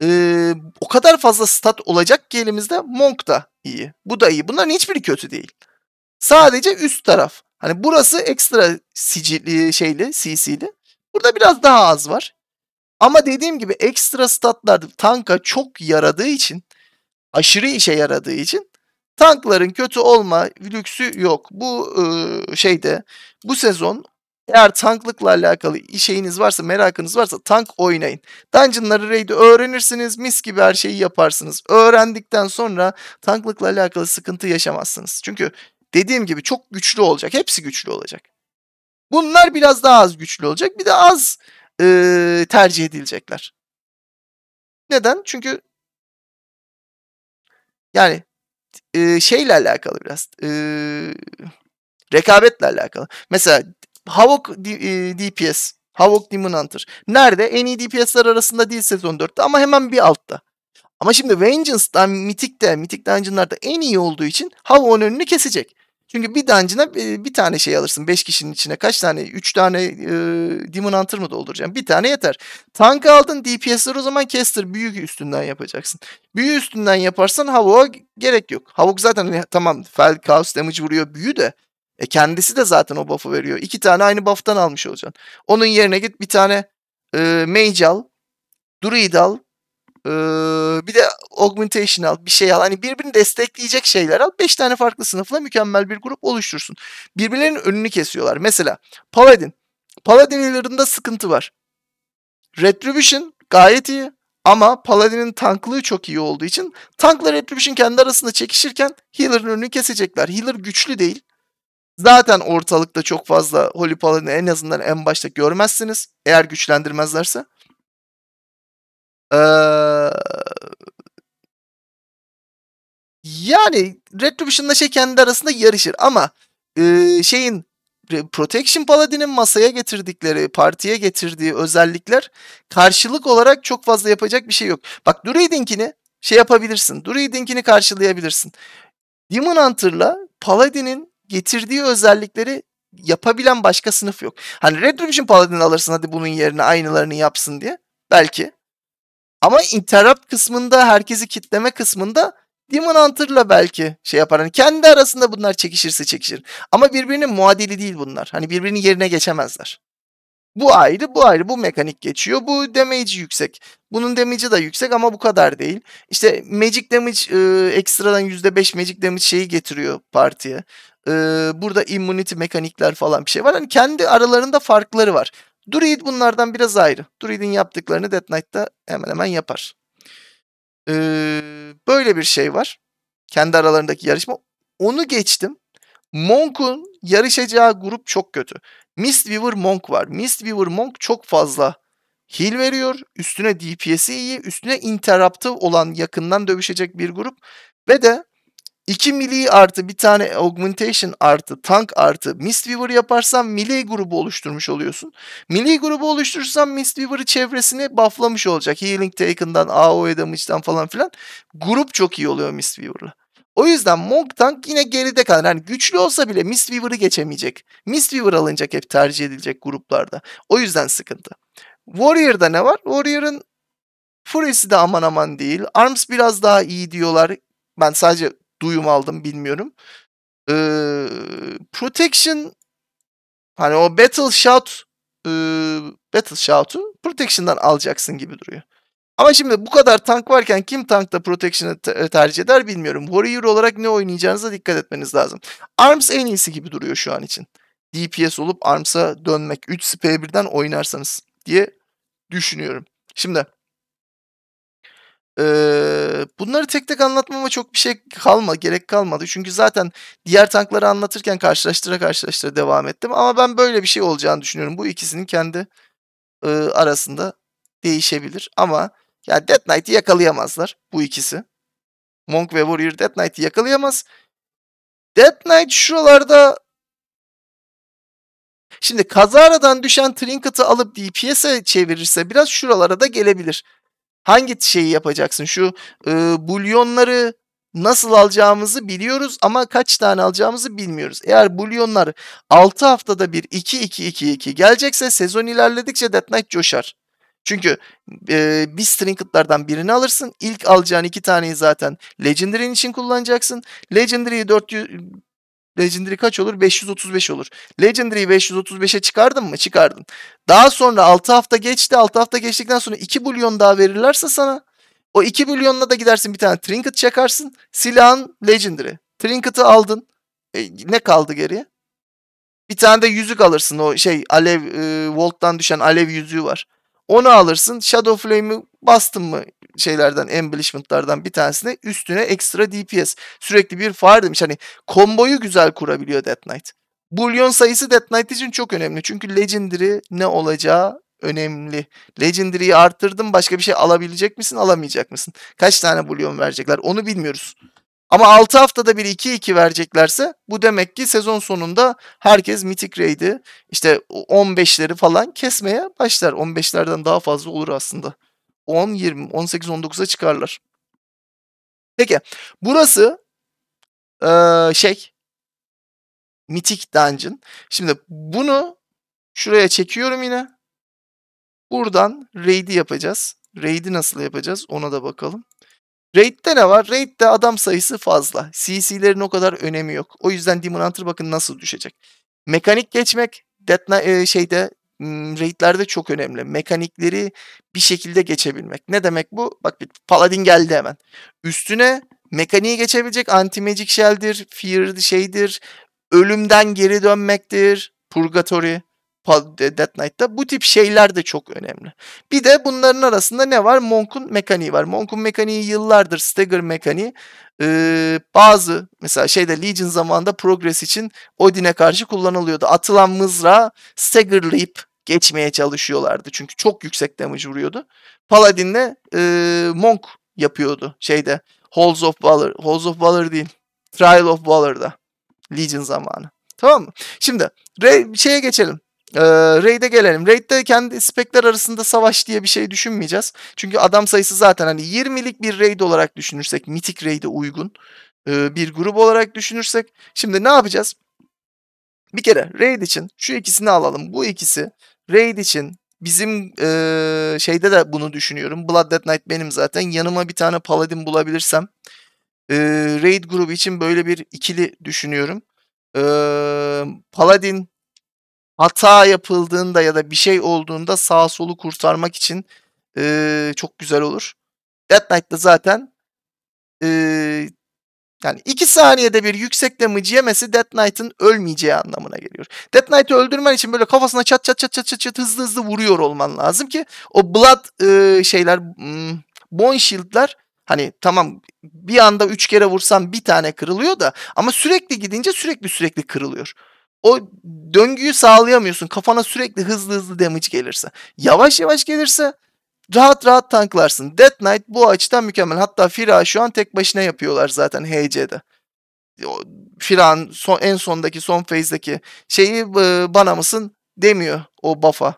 A: eee, o kadar fazla stat olacak ki elimizde Monk da iyi. Bu da iyi. Bunların hiçbiri kötü değil. Sadece üst taraf. Hani burası ekstra sicili şeyli, CC'li. Burada biraz daha az var. Ama dediğim gibi ekstra statlar tanka çok yaradığı için, aşırı işe yaradığı için tankların kötü olma lüksü yok. Bu eee, şeyde bu sezon eğer tanklıkla alakalı şeyiniz varsa, merakınız varsa tank oynayın. Dungeon'ları raid'i öğrenirsiniz, mis gibi her şeyi yaparsınız. Öğrendikten sonra tanklıkla alakalı sıkıntı yaşamazsınız. Çünkü dediğim gibi çok güçlü olacak. Hepsi güçlü olacak. Bunlar biraz daha az güçlü olacak. Bir de az eee, tercih edilecekler. Neden? Çünkü yani eee, şeyle alakalı biraz. eee, rekabetle alakalı. Mesela Havok DPS, Havok Demon Hunter. Nerede? En iyi DPS'ler arasında değil sezon 4'te ama hemen bir altta. Ama şimdi Vengeance'da, Mythic'te, Mythic Dungeon'larda en iyi olduğu için Havok'un önünü kesecek. Çünkü bir dungeon'a e, bir tane şey alırsın. 5 kişinin içine kaç tane? 3 tane e, Demon Hunter mı dolduracaksın? Bir tane yeter. Tank aldın DPS'leri o zaman Caster büyük üstünden yapacaksın. Büyü üstünden yaparsan Havok'a gerek yok. Havok zaten hani tamam Fel Chaos Damage vuruyor büyü de. E kendisi de zaten o buff'ı veriyor. İki tane aynı buff'tan almış olacaksın. Onun yerine git bir tane e, Mage al. Druid al. e, bir de Augmentation al. Bir şey al. Hani birbirini destekleyecek şeyler al. Beş tane farklı sınıfla mükemmel bir grup oluştursun. Birbirlerinin önünü kesiyorlar. Mesela Paladin. Paladin healer'ında sıkıntı var. Retribution gayet iyi. Ama Paladin'in tanklığı çok iyi olduğu için tankla Retribution kendi arasında çekişirken healer'ın önünü kesecekler. Healer güçlü değil. Zaten ortalıkta çok fazla Holy Paladin'i en azından en başta görmezsiniz. Eğer güçlendirmezlerse. Ee, yani Retribution'la şey kendi arasında yarışır ama e, şeyin Protection Paladin'in masaya getirdikleri, partiye getirdiği özellikler karşılık olarak çok fazla yapacak bir şey yok. Bak Druid'inkini şey yapabilirsin. Druid'inkini karşılayabilirsin. Demon Hunter'la Paladin'in getirdiği özellikleri yapabilen başka sınıf yok. Hani Retribution Paladin alırsın hadi bunun yerine aynılarını yapsın diye. Belki. Ama interrupt kısmında herkesi kitleme kısmında Demon Hunter'la belki şey yapar. Hani kendi arasında bunlar çekişirse çekişir. Ama birbirinin muadili değil bunlar. Hani birbirinin yerine geçemezler. Bu ayrı, bu ayrı. Bu mekanik geçiyor. Bu damage'i yüksek. Bunun damage'i de yüksek ama bu kadar değil. İşte magic damage e, ekstradan %5 magic damage şeyi getiriyor partiye. E, burada immunity mekanikler falan bir şey var. Hani kendi aralarında farkları var. Druid bunlardan biraz ayrı. Druid'in yaptıklarını Death Knight'ta hemen hemen yapar. E, böyle bir şey var. Kendi aralarındaki yarışma. Onu geçtim. Monk'un yarışacağı grup çok kötü. Mistweaver Monk var. Mistweaver Monk çok fazla heal veriyor. Üstüne DPS'i iyi. Üstüne interrupt'ı olan yakından dövüşecek bir grup. Ve de 2 melee artı bir tane augmentation artı tank artı Mistweaver yaparsan melee grubu oluşturmuş oluyorsun. Melee grubu oluşturursan Mistweaver'ı çevresini bufflamış olacak. Healing Taken'dan, AoE damage'dan falan filan. Grup çok iyi oluyor Mistweaver'la. O yüzden Monk Tank yine geride kalır. Yani güçlü olsa bile Mistweaver'ı geçemeyecek. Mistweaver alınacak hep tercih edilecek gruplarda. O yüzden sıkıntı. Warrior'da ne var? Warrior'ın Fury'si de aman aman değil. Arms biraz daha iyi diyorlar. Ben sadece duyum aldım bilmiyorum. Ee, protection hani o Battle Shout e, Battle Shout'u Protection'dan alacaksın gibi duruyor. Ama şimdi bu kadar tank varken kim tankta Protection'ı te- tercih eder bilmiyorum. Warrior olarak ne oynayacağınıza dikkat etmeniz lazım. Arms en iyisi gibi duruyor şu an için. DPS olup Arms'a dönmek 3 spray birden oynarsanız diye düşünüyorum. Şimdi Eee, bunları tek tek anlatmama çok bir şey kalma gerek kalmadı. Çünkü zaten diğer tankları anlatırken karşılaştıra karşılaştıra devam ettim. Ama ben böyle bir şey olacağını düşünüyorum. Bu ikisinin kendi eee, arasında değişebilir. Ama ya Death Knight'i yakalayamazlar bu ikisi. Monk ve Warrior Death Knight'i yakalayamaz. Death Knight şuralarda Şimdi kazaradan düşen Trinket'ı alıp DPS'e çevirirse biraz şuralara da gelebilir. Hangi şeyi yapacaksın? Şu e, bulyonları nasıl alacağımızı biliyoruz ama kaç tane alacağımızı bilmiyoruz. Eğer bulyonlar 6 haftada bir 2-2-2-2 gelecekse sezon ilerledikçe Death Knight coşar. Çünkü e, biz Trinket'lardan birini alırsın. İlk alacağın iki taneyi zaten Legendary'in için kullanacaksın. Legendary'yi 400 Legendary kaç olur? 535 olur. Legendary'i 535'e çıkardın mı? Çıkardın. Daha sonra 6 hafta geçti. 6 hafta geçtikten sonra 2 bulyon daha verirlerse sana o 2 bulyonla da gidersin bir tane trinket çakarsın. Silahın Legendary. Trinket'ı aldın. E, ne kaldı geriye? Bir tane de yüzük alırsın. O şey alev e, Volt'tan düşen alev yüzüğü var. Onu alırsın. Shadow Flame'i bastın mı şeylerden, embellishment'lardan bir tanesine üstüne ekstra DPS. Sürekli bir fire demiş. Hani komboyu güzel kurabiliyor Death Knight. Bullion sayısı Death Knight için çok önemli. Çünkü Legendary ne olacağı önemli. Legendary'yi arttırdın başka bir şey alabilecek misin alamayacak mısın? Kaç tane bullion verecekler onu bilmiyoruz. Ama 6 haftada bir 2-2 vereceklerse bu demek ki sezon sonunda herkes Mythic Raid'i işte 15'leri falan kesmeye başlar. 15'lerden daha fazla olur aslında. 10, 20, 18, 19'a çıkarlar. Peki burası ee, şey Mythic Dungeon. Şimdi bunu şuraya çekiyorum yine. Buradan raid'i yapacağız. Raid'i nasıl yapacağız ona da bakalım. Raid'de ne var? Raid'de adam sayısı fazla. CC'lerin o kadar önemi yok. O yüzden Demon Hunter bakın nasıl düşecek. Mekanik geçmek Death e, şeyde raidlerde çok önemli. Mekanikleri bir şekilde geçebilmek. Ne demek bu? Bak bir Paladin geldi hemen. Üstüne mekaniği geçebilecek anti-magic shell'dir, fear şeydir, ölümden geri dönmektir, purgatory. Death Knight'ta bu tip şeyler de çok önemli. Bir de bunların arasında ne var? Monk'un mekaniği var. Monk'un mekaniği yıllardır stagger mekaniği. Ee, bazı mesela şeyde Legion zamanında progress için Odin'e karşı kullanılıyordu. Atılan mızrağı staggerlayıp geçmeye çalışıyorlardı. Çünkü çok yüksek damage vuruyordu. Paladin'le e, Monk yapıyordu şeyde. Halls of Valor. Halls of Valor değil. Trial of Valor'da. Legion zamanı. Tamam mı? Şimdi şeye geçelim. Ee, Raid'e gelelim. Raid'de kendi spekler arasında savaş diye bir şey düşünmeyeceğiz. Çünkü adam sayısı zaten hani 20'lik bir raid olarak düşünürsek, mitik raid'e uygun e, bir grup olarak düşünürsek. Şimdi ne yapacağız? Bir kere raid için şu ikisini alalım. Bu ikisi raid için bizim e, şeyde de bunu düşünüyorum. Blood Death Knight benim zaten. Yanıma bir tane paladin bulabilirsem e, raid grubu için böyle bir ikili düşünüyorum. E, paladin hata yapıldığında ya da bir şey olduğunda sağ solu kurtarmak için e, çok güzel olur. Death Knight'da zaten e, yani 2 saniyede bir yüksek damage yemesi Death Knight'ın ölmeyeceği anlamına geliyor. Death Knight'ı öldürmen için böyle kafasına çat çat çat çat çat, çat hızlı hızlı vuruyor olman lazım ki o blood e, şeyler hmm, bone shield'lar hani tamam bir anda 3 kere vursan bir tane kırılıyor da ama sürekli gidince sürekli sürekli kırılıyor o döngüyü sağlayamıyorsun. Kafana sürekli hızlı hızlı damage gelirse. Yavaş yavaş gelirse rahat rahat tanklarsın. Death Knight bu açıdan mükemmel. Hatta Fira şu an tek başına yapıyorlar zaten HC'de. Fira'nın son, en sondaki son phase'deki şeyi e, bana mısın demiyor o buff'a.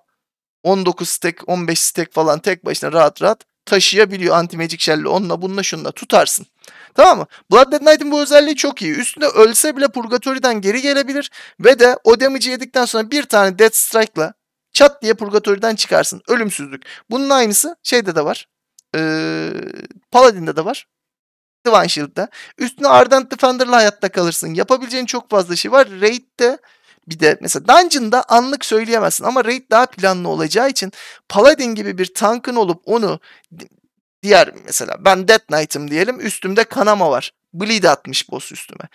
A: 19 stack 15 stack falan tek başına rahat rahat taşıyabiliyor anti magic shell'le onunla bununla şunla tutarsın. Tamam mı? Blood Dead Knight'in bu özelliği çok iyi. Üstünde ölse bile Purgatory'den geri gelebilir ve de o damage'i yedikten sonra bir tane Death Strike'la çat diye Purgatory'den çıkarsın. Ölümsüzlük. Bunun aynısı şeyde de var. Ee, Paladin'de de var. Divine Shield'da. Üstüne Ardent Defender'la hayatta kalırsın. Yapabileceğin çok fazla şey var. Raid'de bir de mesela Dungeon'da anlık söyleyemezsin ama Raid daha planlı olacağı için Paladin gibi bir tankın olup onu diğer mesela ben Death Knight'ım diyelim üstümde kanama var. Bleed atmış boss üstüme.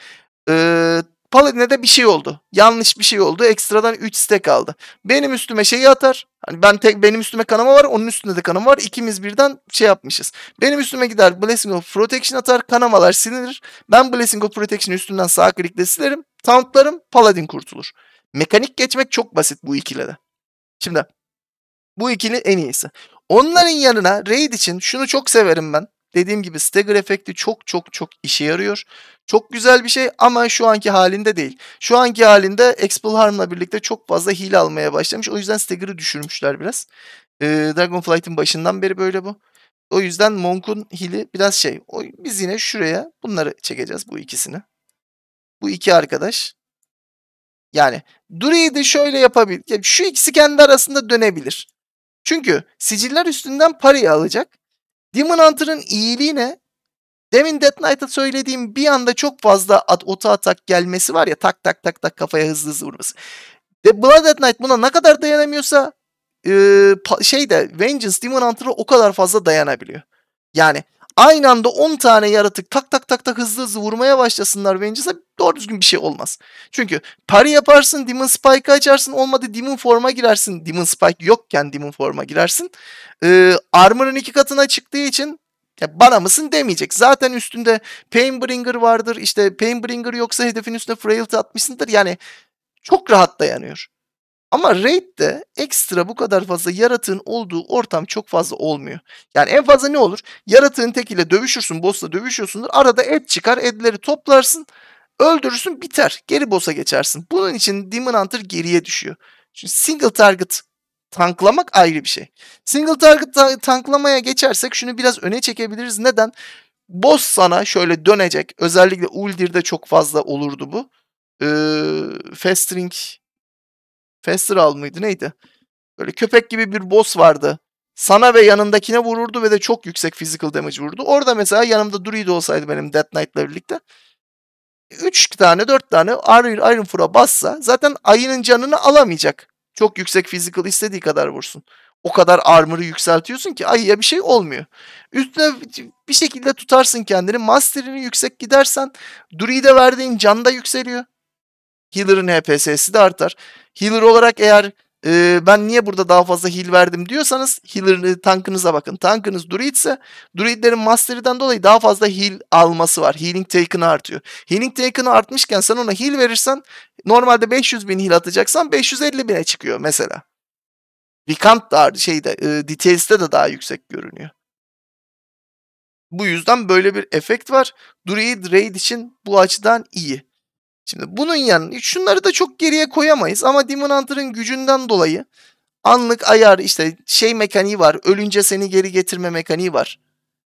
A: Ee, Paladin'e de bir şey oldu. Yanlış bir şey oldu. Ekstradan 3 stack aldı. Benim üstüme şeyi atar. Hani ben tek benim üstüme kanama var, onun üstünde de kanama var. İkimiz birden şey yapmışız. Benim üstüme gider Blessing of Protection atar, kanamalar silinir. Ben Blessing of Protection'ı üstümden sağ klikle silerim. Tauntlarım, Paladin kurtulur. Mekanik geçmek çok basit bu ikilide. Şimdi bu ikili en iyisi. Onların yanına Raid için şunu çok severim ben. Dediğim gibi stagger efekti çok çok çok işe yarıyor. Çok güzel bir şey ama şu anki halinde değil. Şu anki halinde Expel Harm'la birlikte çok fazla hile almaya başlamış. O yüzden stagger'ı düşürmüşler biraz. Ee, Dragonflight'ın başından beri böyle bu. O yüzden Monk'un hili biraz şey. O, biz yine şuraya bunları çekeceğiz bu ikisini. Bu iki arkadaş. Yani Druid'i şöyle yapabilir. Yani şu ikisi kendi arasında dönebilir. Çünkü siciller üstünden parayı alacak. Demon Hunter'ın iyiliği ne? Demin Death Knight'a söylediğim bir anda çok fazla at, oto atak gelmesi var ya tak tak tak tak kafaya hızlı hızlı vurması. De Blood Death Knight buna ne kadar dayanamıyorsa e, şeyde Vengeance Demon Hunter'a o kadar fazla dayanabiliyor. Yani aynı anda 10 tane yaratık tak tak tak tak hızlı hızlı vurmaya başlasınlar Vengeance'a doğru düzgün bir şey olmaz. Çünkü parry yaparsın, Demon Spike'ı açarsın, olmadı Demon Form'a girersin. Demon Spike yokken Demon Form'a girersin. Ee, armor'ın iki katına çıktığı için ya bana mısın demeyecek. Zaten üstünde Painbringer vardır. İşte Painbringer yoksa hedefin üstüne Frailty atmışsındır. Yani çok rahat dayanıyor. Ama raid'de ekstra bu kadar fazla yaratığın olduğu ortam çok fazla olmuyor. Yani en fazla ne olur? Yaratığın tekiyle dövüşürsün, boss'la dövüşüyorsundur. Arada et çıkar, edleri toplarsın, öldürürsün, biter. Geri boss'a geçersin. Bunun için Demon Hunter geriye düşüyor. Çünkü single target tanklamak ayrı bir şey. Single target ta- tanklamaya geçersek şunu biraz öne çekebiliriz. Neden? Boss sana şöyle dönecek. Özellikle Uldir'de çok fazla olurdu bu. Ee, Festring Festival mıydı neydi? Böyle köpek gibi bir boss vardı. Sana ve yanındakine vururdu ve de çok yüksek physical damage vurdu. Orada mesela yanımda Druid olsaydı benim Death Knight'la birlikte 3 tane 4 tane Iron, Iron Fur'a bassa zaten ayının canını alamayacak. Çok yüksek physical istediği kadar vursun. O kadar armor'ı yükseltiyorsun ki ayıya bir şey olmuyor. Üstüne bir şekilde tutarsın kendini. Master'ini yüksek gidersen Druid'e verdiğin can da yükseliyor. Healer'ın HPS'si de artar. Healer olarak eğer e, ben niye burada daha fazla heal verdim diyorsanız healer tankınıza bakın. Tankınız druid ise druidlerin mastery'den dolayı daha fazla heal alması var. Healing taken'ı artıyor. Healing taken'ı artmışken sen ona heal verirsen normalde 500 bin heal atacaksan 550 bine çıkıyor mesela. Recant da şeyde e, Details'te de daha yüksek görünüyor. Bu yüzden böyle bir efekt var. Druid Raid için bu açıdan iyi. Şimdi bunun yanı şunları da çok geriye koyamayız ama Demon Hunter'ın gücünden dolayı anlık ayar işte şey mekaniği var. Ölünce seni geri getirme mekaniği var.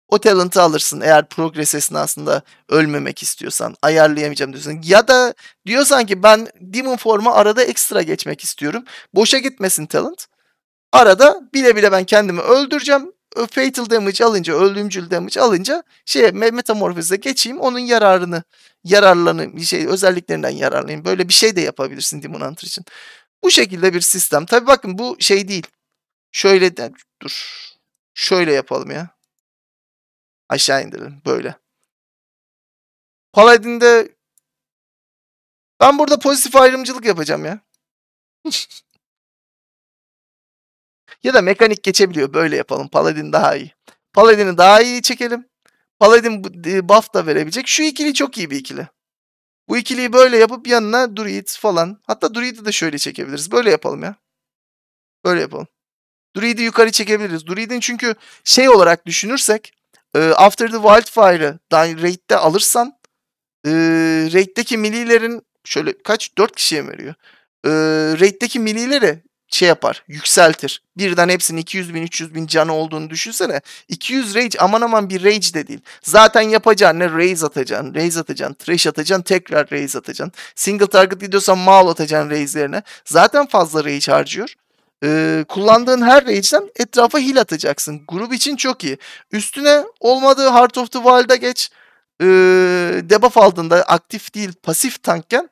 A: O talent'ı alırsın eğer progress esnasında ölmemek istiyorsan. Ayarlayamayacağım diyorsan. Ya da diyorsan ki ben Demon Form'a arada ekstra geçmek istiyorum. Boşa gitmesin talent. Arada bile bile ben kendimi öldüreceğim. Fatal damage alınca, ölümcül damage alınca şey metamorfoze geçeyim onun yararını yararlanayım, şey özelliklerinden yararlanayım. Böyle bir şey de yapabilirsin Demon Hunter için. Bu şekilde bir sistem. Tabi bakın bu şey değil. Şöyle de dur. Şöyle yapalım ya. Aşağı indirelim böyle. Paladin'de ben burada pozitif ayrımcılık yapacağım ya. ya da mekanik geçebiliyor. Böyle yapalım. Paladin daha iyi. Paladin'i daha iyi çekelim. Paladin buff da verebilecek. Şu ikili çok iyi bir ikili. Bu ikiliyi böyle yapıp yanına Druid falan. Hatta Druid'i de şöyle çekebiliriz. Böyle yapalım ya. Böyle yapalım. Druid'i yukarı çekebiliriz. Druid'in çünkü şey olarak düşünürsek After the Wildfire'ı raid'de alırsan raid'deki millilerin şöyle kaç? 4 kişiye mi veriyor? raid'deki millileri şey yapar, yükseltir. Birden hepsinin 200 bin, 300 bin canı olduğunu düşünsene. 200 rage aman aman bir rage de değil. Zaten yapacağın ne raise atacaksın, raise atacaksın, trash atacaksın, tekrar raise atacaksın. Single target gidiyorsan maul atacaksın raise'lerine. Zaten fazla rage harcıyor. Ee, kullandığın her rage'den etrafa heal atacaksın. Grup için çok iyi. Üstüne olmadığı Heart of the Wild'a geç. Ee, debuff aldığında aktif değil pasif tankken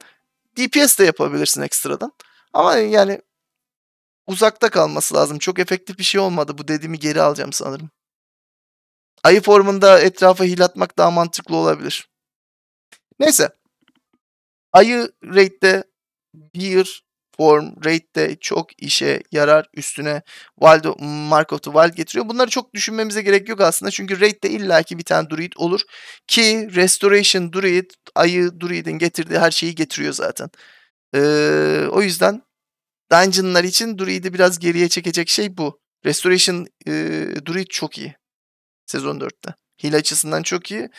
A: DPS de yapabilirsin ekstradan. Ama yani uzakta kalması lazım. Çok efektif bir şey olmadı. Bu dediğimi geri alacağım sanırım. Ayı formunda etrafa hil atmak daha mantıklı olabilir. Neyse. Ayı raid'de bir form raid'de çok işe yarar. Üstüne Wild, Mark of the Wild getiriyor. Bunları çok düşünmemize gerek yok aslında. Çünkü raid'de illaki bir tane druid olur. Ki Restoration druid, ayı druid'in getirdiği her şeyi getiriyor zaten. Ee, o yüzden dungeonlar için druid'i biraz geriye çekecek şey bu. Restoration e, druid çok iyi. Sezon 4'te. Heal açısından çok iyi.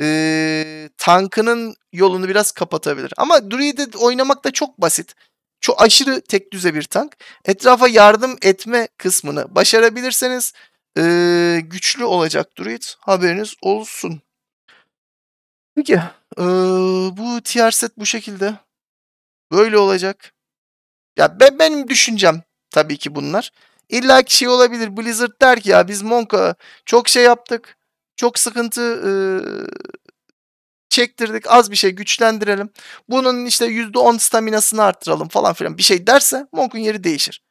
A: Ee, tankının yolunu biraz kapatabilir. Ama Druid'i oynamak da çok basit. Çok aşırı tek düze bir tank. Etrafa yardım etme kısmını başarabilirseniz ee, güçlü olacak Druid. Haberiniz olsun. Peki. Ee, bu tier set bu şekilde. Böyle olacak. Ya ben benim düşüncem tabii ki bunlar. İlla ki şey olabilir. Blizzard der ki ya biz Monka çok şey yaptık. Çok sıkıntı e, çektirdik. Az bir şey güçlendirelim. Bunun işte %10 staminasını arttıralım falan filan bir şey derse Monk'un yeri değişir.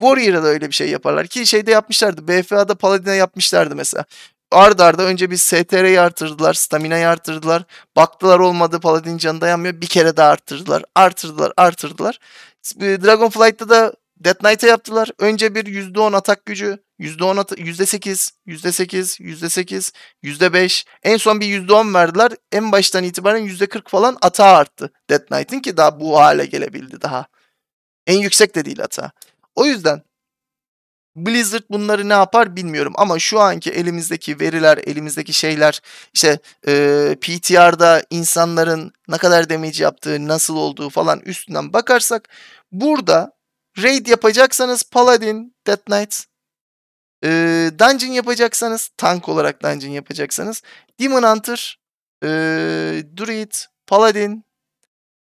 A: Warrior'a da öyle bir şey yaparlar. Ki şeyde yapmışlardı. BFA'da Paladin'e yapmışlardı mesela. Arda arda önce bir STR'yi arttırdılar. Stamina'yı arttırdılar. Baktılar olmadı. Paladin canı dayanmıyor. Bir kere daha arttırdılar. Artırdılar. Artırdılar. Dragonflight'ta da Death Knight'a yaptılar. Önce bir %10 atak gücü, %10 at %8, %8, %8, %5. En son bir %10 verdiler. En baştan itibaren %40 falan atağı arttı Death Knight'in ki daha bu hale gelebildi daha. En yüksek de değil hata. O yüzden Blizzard bunları ne yapar bilmiyorum ama şu anki elimizdeki veriler, elimizdeki şeyler işte e, PTR'da insanların ne kadar damage yaptığı, nasıl olduğu falan üstünden bakarsak burada Raid yapacaksanız Paladin, Death Knight, e, Dungeon yapacaksanız, tank olarak Dungeon yapacaksanız Demon Hunter, e, Druid, Paladin,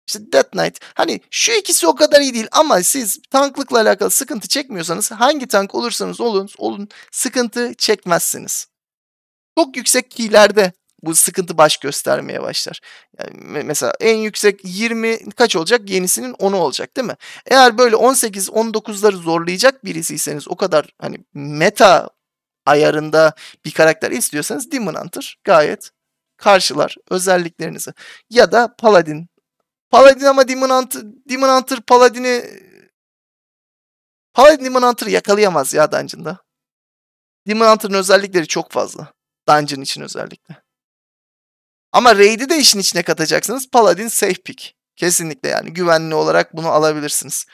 A: işte Death Knight. Hani şu ikisi o kadar iyi değil ama siz tanklıkla alakalı sıkıntı çekmiyorsanız hangi tank olursanız olun, olun sıkıntı çekmezsiniz. Çok yüksek keylerde bu sıkıntı baş göstermeye başlar. Yani mesela en yüksek 20 kaç olacak? Yenisinin 10'u olacak değil mi? Eğer böyle 18 19'ları zorlayacak birisiyseniz o kadar hani meta ayarında bir karakter istiyorsanız Demon Hunter gayet karşılar özelliklerinizi. Ya da Paladin. Paladin ama Demon Hunter, Demon Hunter Paladin'i Paladin Demon Hunter'ı yakalayamaz ya Dungeon'da. Demon Hunter'ın özellikleri çok fazla. Dungeon için özellikle. Ama Raid'i de işin içine katacaksınız. Paladin safe pick. Kesinlikle yani güvenli olarak bunu alabilirsiniz.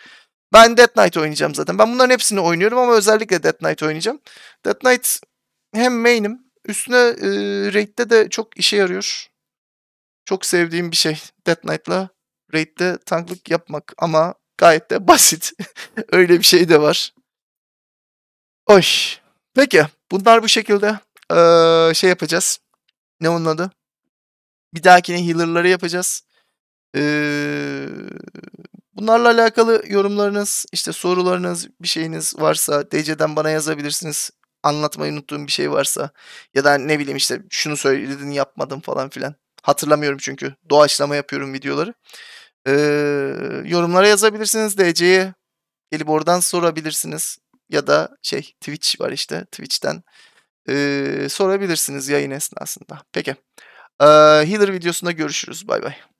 A: Ben Death Knight oynayacağım zaten. Ben bunların hepsini oynuyorum ama özellikle Death Knight oynayacağım. Death Knight hem main'im üstüne e, Raid'de de çok işe yarıyor. Çok sevdiğim bir şey Death Knight'la Raid'de tanklık yapmak ama gayet de basit. Öyle bir şey de var. Oy. Peki bunlar bu şekilde ee, şey yapacağız. Ne onun adı? Bir dahakine healer'ları yapacağız. Ee, bunlarla alakalı yorumlarınız, işte sorularınız, bir şeyiniz varsa DC'den bana yazabilirsiniz. Anlatmayı unuttuğum bir şey varsa ya da ne bileyim işte şunu söyledin yapmadım falan filan. Hatırlamıyorum çünkü doğaçlama yapıyorum videoları. Ee, yorumlara yazabilirsiniz DC'ye gelip oradan sorabilirsiniz ya da şey Twitch var işte Twitch'ten e, sorabilirsiniz yayın esnasında. Peki. Ee, healer videosunda görüşürüz. Bay bay.